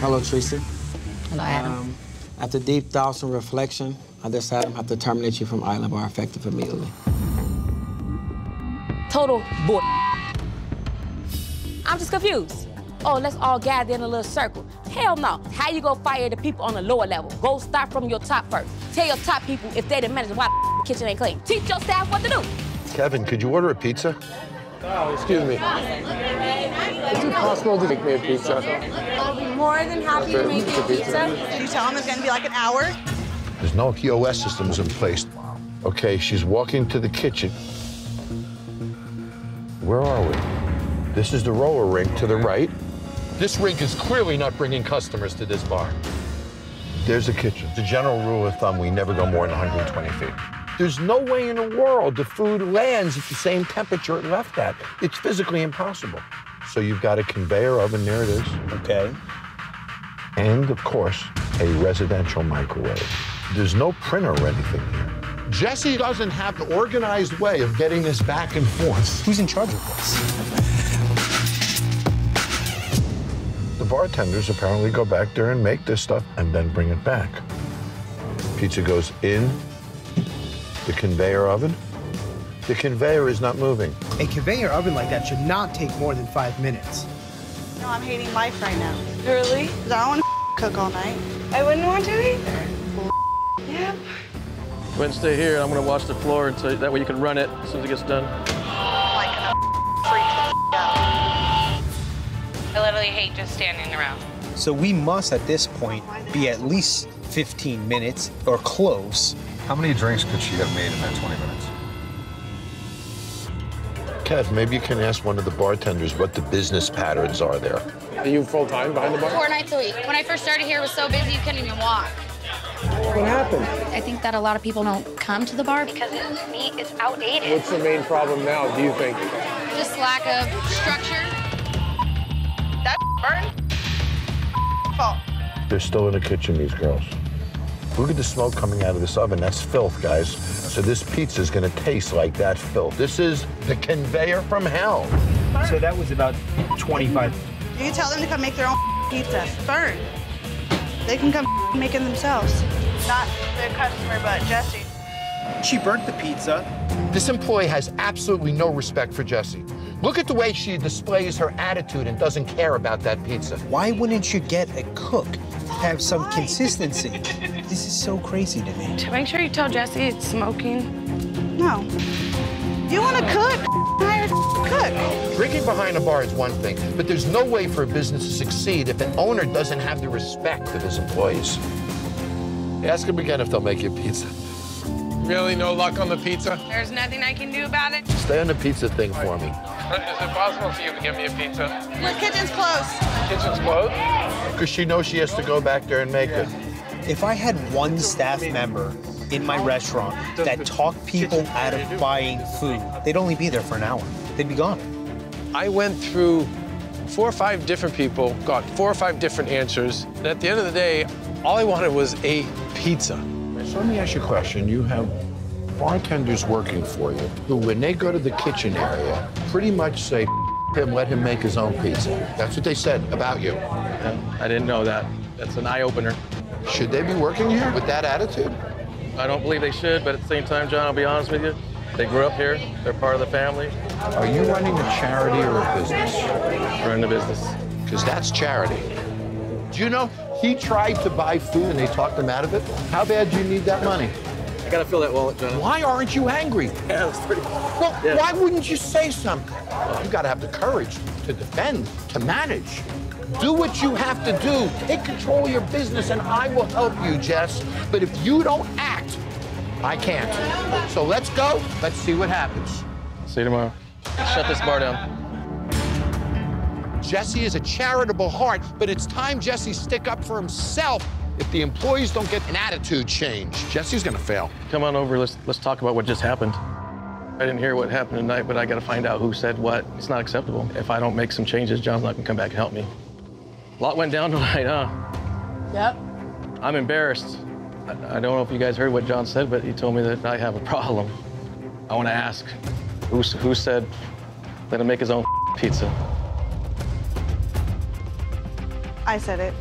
Hello, Tracy. Hello, Adam. Um, after deep thoughts and reflection, I decided I'm have to terminate you from Island Bar effective immediately. Total bull. I'm just confused. Oh, let's all gather in a little circle. Hell no. How you go fire the people on the lower level? Go start from your top first. Tell your top people if they the manager why the kitchen ain't clean. Teach your staff what to do. Kevin, could you order a pizza? Oh, excuse me. Is it possible to make me a pizza? I'll be more than happy to make you a pizza. You tell them it's gonna be like an hour? There's no POS systems in place. Okay, she's walking to the kitchen. Where are we? This is the roller rink to the right. This rink is clearly not bringing customers to this bar. There's the kitchen. The general rule of thumb, we never go more than 120 feet. There's no way in the world the food lands at the same temperature it left at. It's physically impossible. So you've got a conveyor oven, there it is. Okay. And, of course, a residential microwave. There's no printer or anything here. Jesse doesn't have the organized way of getting this back and forth. Who's in charge of this? The bartenders apparently go back there and make this stuff and then bring it back. Pizza goes in the conveyor oven. The conveyor is not moving. A conveyor oven like that should not take more than five minutes. No, I'm hating life right now. Really? Because I don't want to cook all night. I wouldn't want to either. Yep. Gwen, stay here. I'm gonna watch the floor until that way you can run it as soon as it gets done. Like a freak out. I literally hate just standing around. So we must, at this point, be at least 15 minutes or close. How many drinks could she have made in that 20 minutes? Kev, maybe you can ask one of the bartenders what the business patterns are there. Are you full time behind the bar? Four nights a week. When I first started here, it was so busy you couldn't even walk. What happened? I think that a lot of people don't come to the bar because its meat is outdated. What's the main problem now, do you think? Just lack of structure. That burn? Fault. They're still in the kitchen, these girls. Look at the smoke coming out of this oven. That's filth, guys. So this pizza is going to taste like that filth. This is the conveyor from hell. So that was about 25. You can tell them to come make their own pizza. Burn. They can come make it themselves. Not the customer, but Jesse. She burnt the pizza. This employee has absolutely no respect for Jesse. Look at the way she displays her attitude and doesn't care about that pizza. Why wouldn't you get a cook? Have some consistency. This is so crazy to me. To make sure you tell Jesse it's smoking. No. You want to cook? Hire a cook. Drinking behind a bar is one thing, but there's no way for a business to succeed if an owner doesn't have the respect of his employees. Ask them again if they'll make you a pizza. Really, no luck on the pizza? There's nothing I can do about it. Stay on the pizza thing for me. Is it possible for you to get me a pizza? Your kitchen's closed. The Kitchen's closed? Because she knows she has to go back there and make it. If I had one staff member in my restaurant that talked people out of buying food, they'd only be there for an hour. They'd be gone. I went through four or five different people, got four or five different answers, and at the end of the day, all I wanted was a pizza. So let me ask you a question. You have bartenders working for you who, when they go to the kitchen area, pretty much say, him, let him make his own pizza. That's what they said about you. I didn't know that. That's an eye opener. Should they be working here with that attitude? I don't believe they should, but at the same time, John, I'll be honest with you. They grew up here. They're part of the family. Are you running a charity or a business? Running a business. Because that's charity. Do you know he tried to buy food and they talked him out of it? How bad do you need that money? I gotta fill that wallet, John. Why aren't you angry? Yeah, that's pretty. Well, Yeah. why wouldn't you say something? You got to have the courage to defend, to manage. Do what you have to do. Take control of your business, and I will help you, Jess. But if you don't act, I can't. So let's go. Let's see what happens. See you tomorrow. Shut this bar down. Jesse is a charitable heart, but it's time Jesse stick up for himself if the employees don't get an attitude change. Jesse's gonna fail. Come on over. Let's let's talk about what just happened. I didn't hear what happened tonight, but I got to find out who said what. It's not acceptable. If I don't make some changes, John's not gonna come back and help me. A lot went down tonight, huh? Yep. I'm embarrassed. I, I don't know if you guys heard what John said, but he told me that I have a problem. I want to ask, who, who said let him make his own pizza? I said it.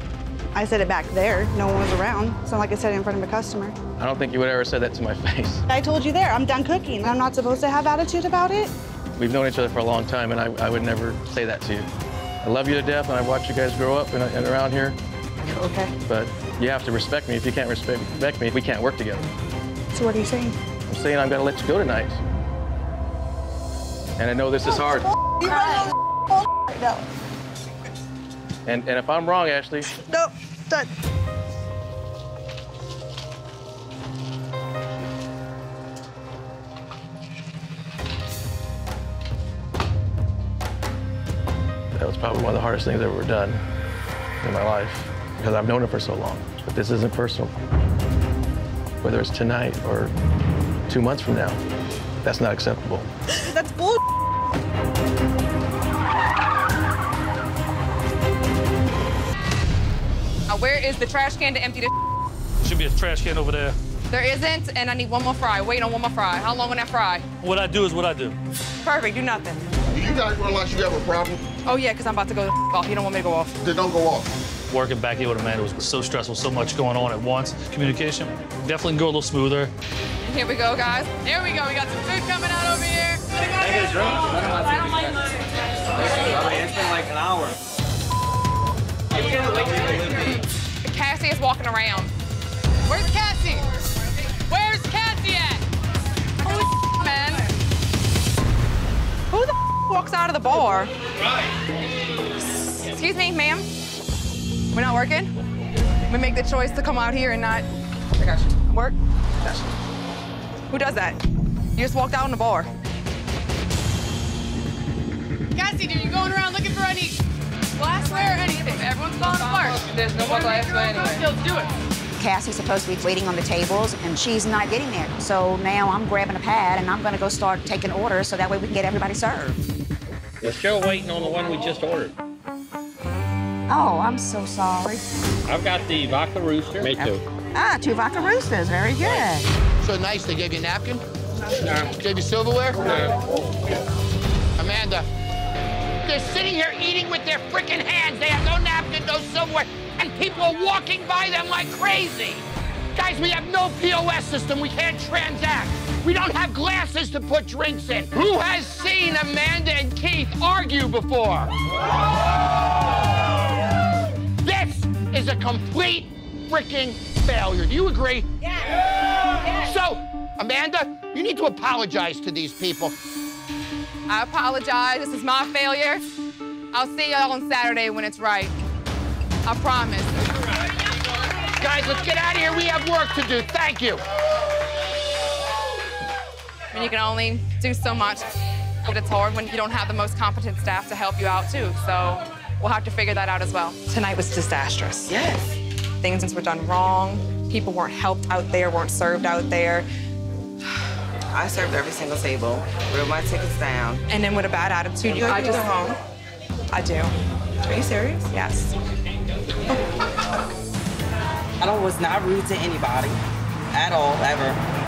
I said it back there. No one was around. It's not like I said it in front of a customer. I don't think you would ever say that to my face. I told you there, I'm done cooking. I'm not supposed to have attitude about it. We've known each other for a long time, and I, I would never say that to you. I love you to death, and I watched you guys grow up and, and around here, Okay. but you have to respect me. If you can't respect, respect me, we can't work together. So what are you saying? I'm saying I'm gonna let you go tonight. And I know this is hard. No. And, and if I'm wrong, Ashley, No. Done. Probably one of the hardest things I've ever done in my life because I've known her for so long. But this isn't personal. Whether it's tonight or two months from now, that's not acceptable. That's bull. Where is the trash can to empty this? Should be a trash can over there. There isn't, and I need one more fry. Wait on one more fry. How long on that fry? What I do is what I do. Perfect, do nothing. Do you guys realize you have a problem? Oh, yeah, because I'm about to go off. You don't want me to go off. Then don't go off. Working back here with Amanda was so stressful, so much going on at once. Communication definitely can go a little smoother. And here we go, guys. Here we go. We got some food coming out over here. It's been like an hour. Cassie is walking around. Where's Cassie? Where's Cassie at? Holy man. Who the walks out of the bar? Excuse me, ma'am. We're not working? We make the choice to come out here and not I got you. work? Got you. Who does that? You just walked out in the bar. Cassie, are you going around looking for any glassware or anything? Everyone's falling apart. There's no more glassware anyway. do it. Cassie's supposed to be waiting on the tables, and she's not getting there. So now I'm grabbing a pad, and I'm going to go start taking orders so that way we can get everybody served. We're still waiting on the one we just ordered. Oh, I'm so sorry. I've got the vodka rooster. Me too. Ah, two vodka roosters. Very good. So nice, they gave you a napkin? No. Gave you silverware? No. Amanda, they're sitting here eating with their freaking hands. They have no napkin, no silverware, and people are walking by them like crazy. Guys, we have no POS system. We can't transact. We don't have glasses to put drinks in. Who has seen Amanda and Keith argue before? This is a complete freaking failure. Do you agree? Yeah. So, Amanda, you need to apologize to these people. I apologize. This is my failure. I'll see y'all on Saturday when it's right. I promise. Guys, let's get out of here. We have work to do. Thank you. And you can only do so much. But it's hard when you don't have the most competent staff to help you out, too. So we'll have to figure that out as well. Tonight was disastrous. Yes. Things were done wrong. People weren't helped out there, weren't served out there. I served every single table, wrote my tickets down. And then with a bad attitude, You I like to just go home? I do. Are you serious? Yes. I was not rude to anybody at all, ever.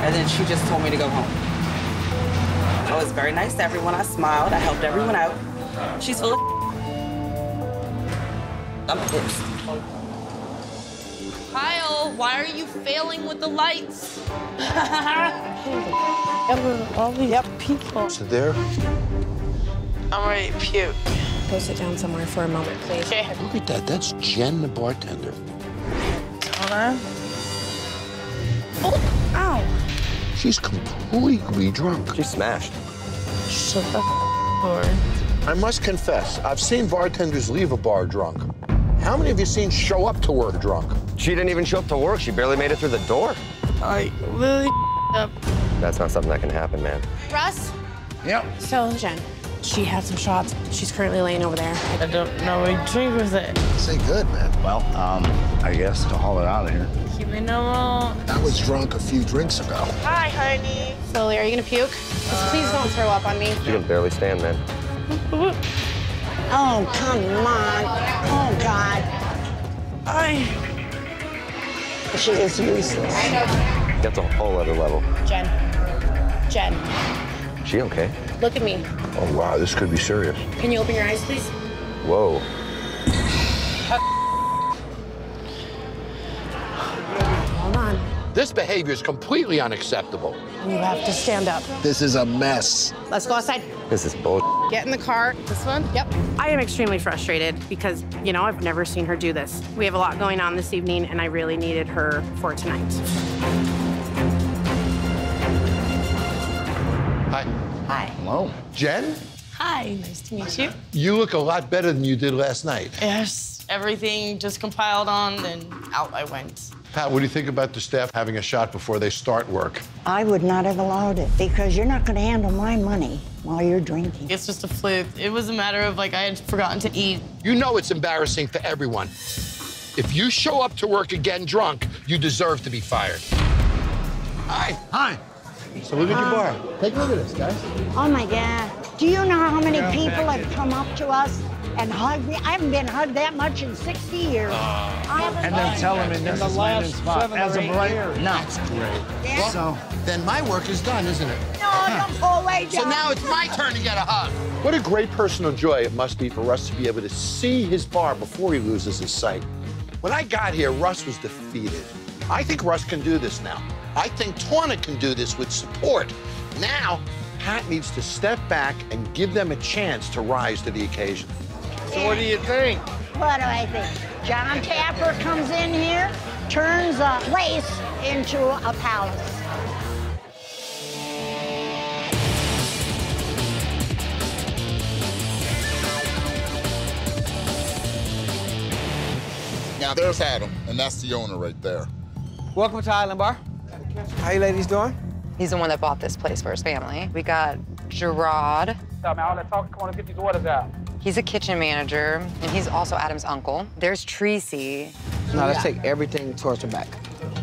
And then she just told me to go home. Oh, I was very nice to everyone. I smiled. I helped everyone out. She's full of I'm pissed. Kyle, why are you failing with the lights? All these people. So there. I'm ready to puke. Go sit down somewhere for a moment, please. Okay. Look at that. That's Jen, the bartender. Hold on. Oh, ow. She's completely drunk. She's smashed. Shut the door. I must confess, I've seen bartenders leave a bar drunk. How many of you seen show up to work drunk? She didn't even show up to work. She barely made it through the door. I really up. That's not something that can happen, man. Russ? Yep. So, Jen, she had some shots. She's currently laying over there. I don't know what drink was it. Say good, man. Well, um, I guess to haul it out of here. Keep me normal. I was drunk a few drinks ago. Hi, honey. Philly, are you gonna puke? Just please don't throw up on me. You can barely stand, man. Oh, come on. Oh, God. I. She is useless. That's a whole other level. Jen. Jen, She okay? look at me. Oh, wow, this could be serious. Can you open your eyes, please? Whoa. Hold on. This behavior is completely unacceptable. You have to stand up. This is a mess. Let's go outside. This is bull. Get in the car. This one? Yep. I am extremely frustrated because, you know, I've never seen her do this. We have a lot going on this evening, and I really needed her for tonight. Hello. Jen, Hi, nice to meet you. you look a lot better than you did last night. Yes, everything just compiled on, then out I went. Pat, what do you think about the staff having a shot before they start work? I would not have allowed it because you're not going to handle my money while you're drinking. It's just a flip. It was a matter of like I had forgotten to eat. You know it's embarrassing for everyone. If you show up to work again drunk, you deserve to be fired. Hi. Hi. So look at your bar. Um, take a look at this, guys. Oh my God. Do you know how many people have come up to us and hugged me? I haven't been hugged that much in 60 years. Uh, I And then been- tell them in this is landing spot. As of right now. That's great. Yeah. So then my work is done, isn't it? No, don't pull away, So now it's my turn to get a hug. What a great personal joy it must be for Russ to be able to see his bar before he loses his sight. When I got here, Russ was defeated. I think Russ can do this now. I think Tawna can do this with support. Now, Pat needs to step back and give them a chance to rise to the occasion. So what do you think? What do I think? Jon Taffer comes in here, turns a place into a palace. Now there's Adam, and that's the owner right there. Welcome to Island Bar. How you ladies doing? He's the one that bought this place for his family. We got Gerard. Stop, man. All that talk. Come on, let's get these orders out. He's a kitchen manager, and he's also Adam's uncle. There's Tracy. Now let's take everything towards the back.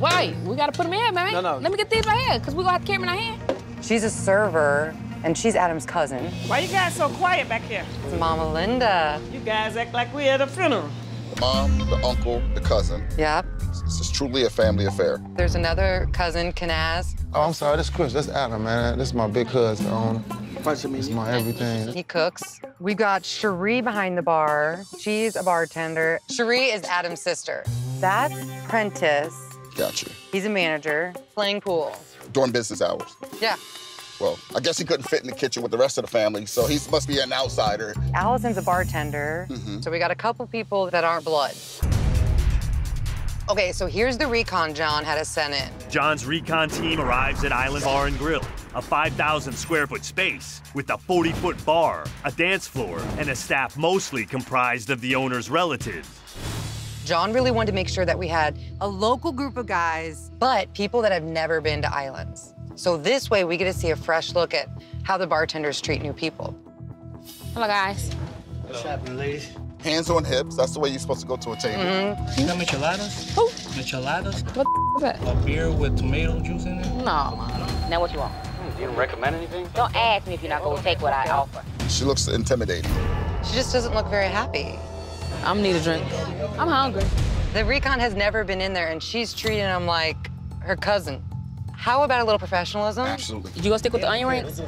Wait, we gotta put them in, man. No, no. Let me get these right here, because we gonna have the camera in our hand. She's a server, and she's Adam's cousin. Why you guys so quiet back here? It's Mama Linda. You guys act like we at a funeral. The mom, the uncle, the cousin. Yep. This is truly a family affair. There's another cousin, Kanaz. Oh, I'm sorry. That's Chris. That's Adam, man. This is my big cousin, the owner. It's my everything. He cooks. We got Cherie behind the bar. She's a bartender. Cherie is Adam's sister. That's Prentice. Gotcha. He's a manager playing pool. During business hours. Yeah. Well, I guess he couldn't fit in the kitchen with the rest of the family, so he must be an outsider. Allison's a bartender. Mhm. So we got a couple people that aren't blood. Okay, so here's the recon John had us send in. John's recon team arrives at Island Bar and Grill, a 5,000 square foot space with a 40 foot bar, a dance floor, and a staff mostly comprised of the owner's relatives. John really wanted to make sure that we had a local group of guys, but people that have never been to islands. So this way we get to see a fresh look at how the bartenders treat new people. Hello, guys. What's happening, ladies? Hands on hips. That's the way you're supposed to go to a table. Mm-hmm. You got micheladas? Who? Micheladas? What the is that? A beer with tomato juice in it? No, man. Now what you want? You don't recommend anything? Don't ask me if you're not gonna take what I offer. She looks intimidating. She just doesn't look very happy. I'm need a drink. I'm hungry. The recon has never been in there, and she's treating him like her cousin. How about a little professionalism? Absolutely. You gonna stick with the onion rings?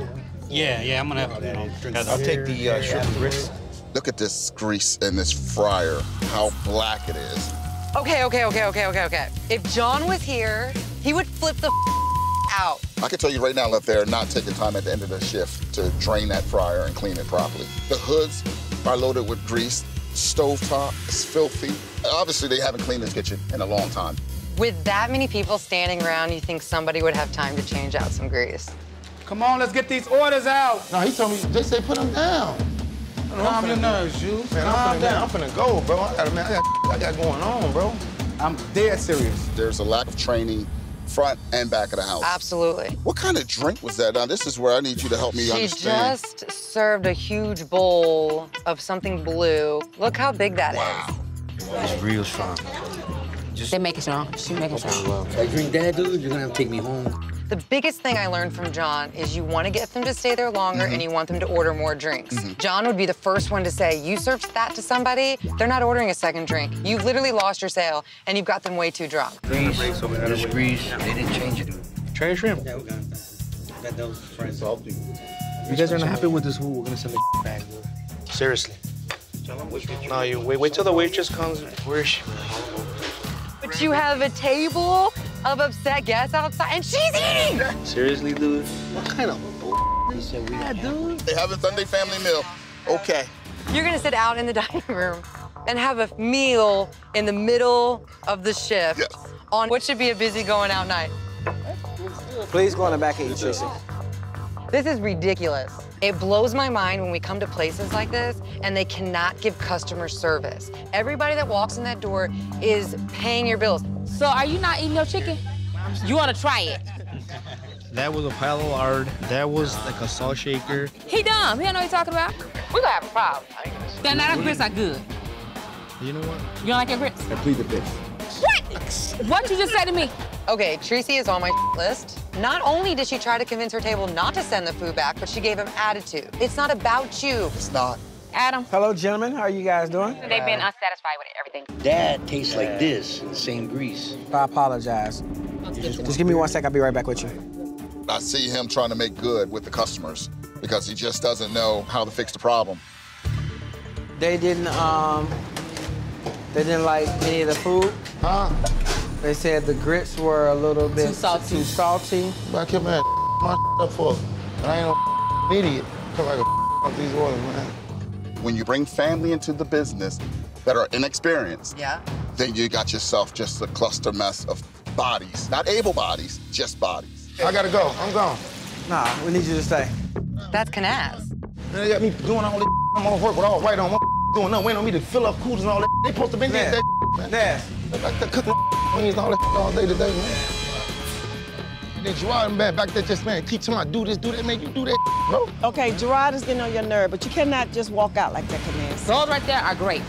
Yeah, yeah, I'm gonna have you know, drink I'll take the uh, shrimp and grits. Look at this grease in this fryer, how black it is. Okay, okay, okay, okay, okay, okay. If John was here, he would flip the out. I can tell you right now that they're not taking time at the end of the shift to drain that fryer and clean it properly. The hoods are loaded with grease. Stovetop is filthy. Obviously, they haven't cleaned this kitchen in a long time. With that many people standing around, you think somebody would have time to change out some grease. Come on, let's get these orders out. No, he told me, they say put them down. Calm your nerves, Juice. Man, I'm Calm finna, down. I'm finna go, bro. I got, man, I got, I got going on, bro. I'm dead serious. There's a lack of training front and back of the house. Absolutely. What kind of drink was that? Now, this is where I need you to help me She understand. just served a huge bowl of something blue. Look how big that is. Wow. It's real strong. Just... They make it strong. She make it strong. If I drink that, dude, you're gonna have to take me home. The biggest thing I learned from John is you want to get them to stay there longer and mm-hmm. you want them to order more drinks. Mm-hmm. John would be the first one to say, you served that to somebody, they're not ordering a second drink. You've literally lost your sale and you've got them way too drunk. Grease, just grease. They didn't change it. Train shrimp. Yeah, we got Got those friends. You guys are not happy with this food, we're gonna send the back. Seriously. No, you wait, wait till the waitress comes. Where is she? But you have a table of upset guests outside, and she's eating. Seriously, dude? What kind of bull you said we Yeah, dude. They having Sunday family meal. Okay. You're gonna sit out in the dining room and have a meal in the middle of the shift on what should be a busy going out night. Please go in the back and eat, Tracy. This is ridiculous. It blows my mind when we come to places like this and they cannot give customer service. Everybody that walks in that door is paying your bills. So are you not eating your chicken? You want to try it? That was a pile of lard. That was like a salt shaker. He dumb. He don't know what he's talking about. We're gonna have a problem. Then now them grits are good. You know what? You don't like your grits? I plead the fifth. What? What you just say to me? Okay, Tracy is on my list. Not only did she try to convince her table not to send the food back, but she gave him attitude. It's not about you. It's not. Adam. Hello, gentlemen. How are you guys doing? They've been unsatisfied with everything. Dad tastes like this, the same grease. I apologize. Just, just give me one sec. I'll be right back with you. I see him trying to make good with the customers because he just doesn't know how to fix the problem. They didn't um they didn't like any of the food. Huh? They said the grits were a little bit Too salty. Too salty. But I kept man, my up for. And I ain't no idiot. Come like a off these orders, man. When you bring family into the business that are inexperienced, Yeah. then you got yourself just a cluster mess of bodies. Not able bodies, just bodies. I gotta go. I'm gone. Nah, we need you to stay. That's Canaz. Man, they got me doing all this. I'm on work with all white on. My doing nothing, waiting on me to fill up coolers and all that. They supposed to been Ned. there. That, Ned. Like that cooking wings and all that all day today, man. And then Gerard and man back there just man keep telling me do this, do that, man. You do that, bro. Okay, Gerard is getting on your nerve, but you cannot just walk out like that, Canaz. Those right there are great.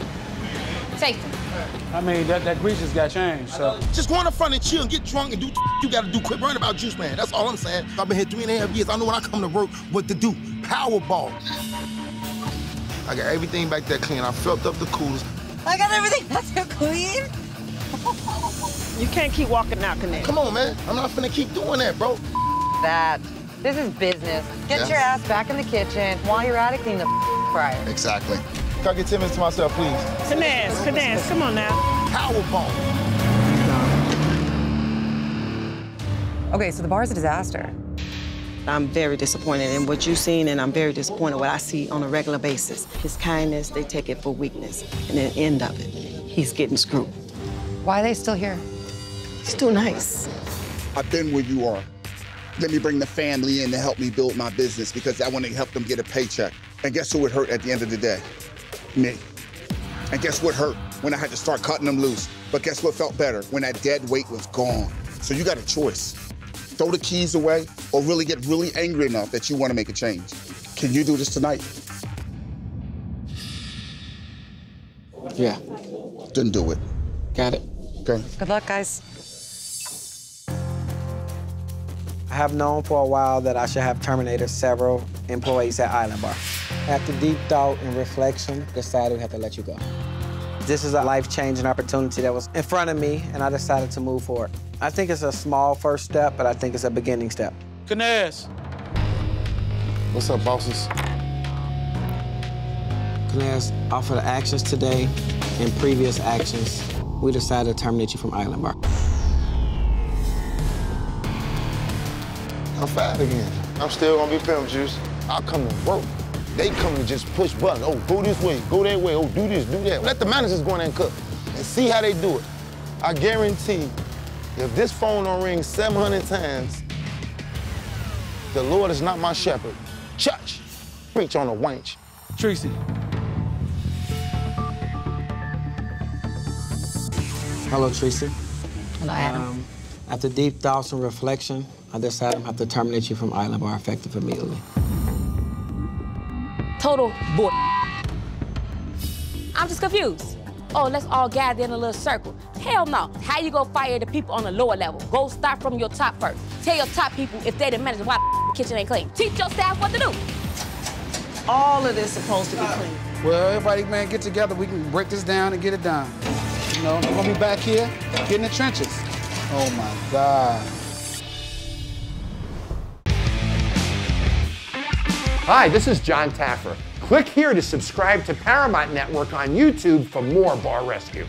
Take them. I mean, that, that grease just got changed, so. Just go in the front and chill and get drunk and do you gotta do. Quit worrying about juice, man. That's all I'm saying. I've been here three and a half years. I know when I come to work what to do. Powerball. I got everything back there clean. I filled up the coolers. I got everything that's so clean. You can't keep walking out, Canaz. Come on, man. I'm not finna keep doing that, bro. That. This is business. Get Yes. your ass back in the kitchen while you're at it, clean the fryer. Exactly. Can I get 10 minutes to myself, please? Canaz, Canaz, come on now. Powerball. Okay, so the bar's a disaster. I'm very disappointed in what you've seen, and I'm very disappointed what I see on a regular basis. His kindness, they take it for weakness. And at the end of it, he's getting screwed. Why are they still here? He's too nice. I've been where you are. Let me bring the family in to help me build my business because I want to help them get a paycheck. And guess who it hurt at the end of the day? Me. And guess what hurt? When I had to start cutting them loose. But guess what felt better? When that dead weight was gone. So you got a choice. Throw the keys away or really get really angry enough that you want to make a change. Can you do this tonight? Yeah. Then do it. Got it. Okay. Good luck, guys. I have known for a while that I should have terminated several employees at Island Bar. After deep thought and reflection, decided we have to let you go. This is a life-changing opportunity that was in front of me, and I decided to move forward. I think it's a small first step, but I think it's a beginning step. Canaz. What's up, bosses? Class, off of the actions today and previous actions, we decided to terminate you from Island Bar. I'm fat again. I'm still gonna be film juice. I come to work. They come to just push buttons. Oh, go this way, go that way. Oh, do this, do that. Let the managers go in there and cook and see how they do it. I guarantee if this phone don't ring 700 times, the Lord is not my shepherd. Church, preach on a wench. Tracy. Hello, Tracy. Hello, Adam. Um, after deep thoughts and reflection, I decided I'm have to terminate you from Island Bar effective immediately. Total bull. I'm just confused. Oh, let's all gather in a little circle. Hell no. How you go fire the people on the lower level? Go start from your top first. Tell your top people if they the manager why the kitchen ain't clean. Teach your staff what to do. All of this supposed to be clean. Well, everybody, man, get together. We can break this down and get it done. You know, I'm gonna be back here, get in the trenches. Oh my God. Hi, this is Jon Taffer. Click here to subscribe to Paramount Network on YouTube for more Bar Rescue.